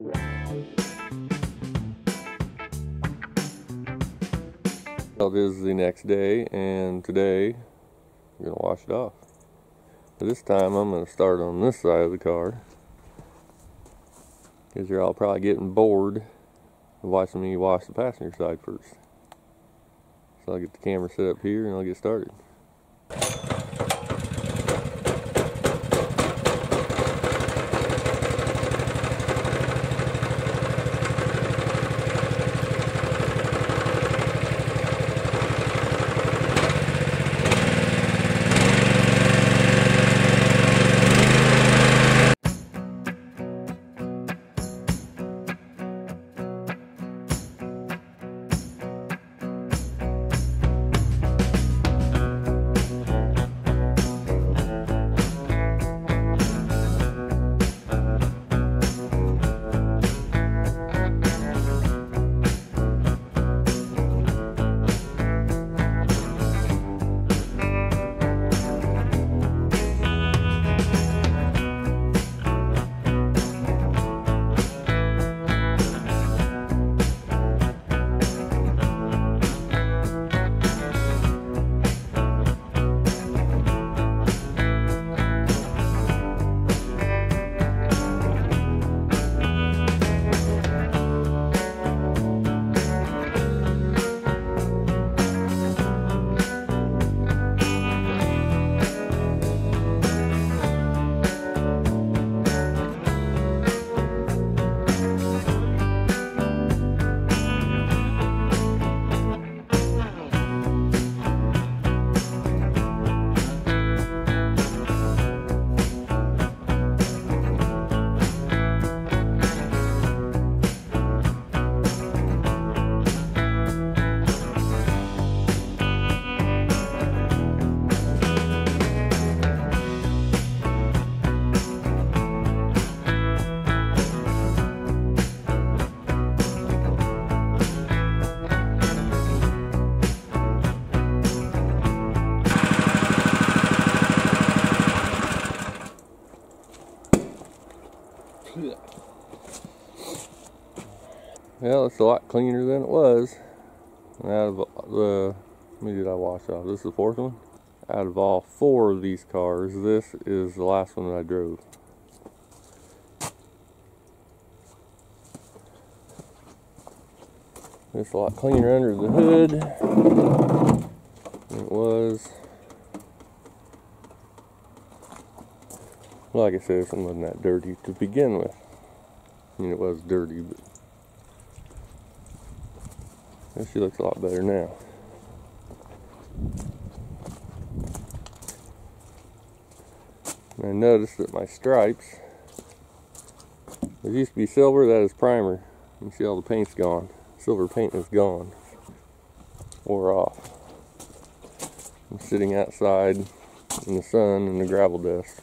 Well, it is the next day, and today I'm going to wash it off. This time I'm going to start on this side of the car. Because you're all probably getting bored of watching me wash the passenger side first. So I'll get the camera set up here and I'll get started. Well, it's a lot cleaner than it was. Out of the, how did I wash off? This is the fourth one. Out of all four of these cars, this is the last one that I drove. It's a lot cleaner under the hood it was. Like I said, it wasn't that dirty to begin with. I mean, it was dirty, but she looks a lot better now. And I noticed that my stripes, there used to be silver, that is primer. You see all the paint's gone. Silver paint is gone. Wore off. I'm sitting outside in the sun in the gravel dust.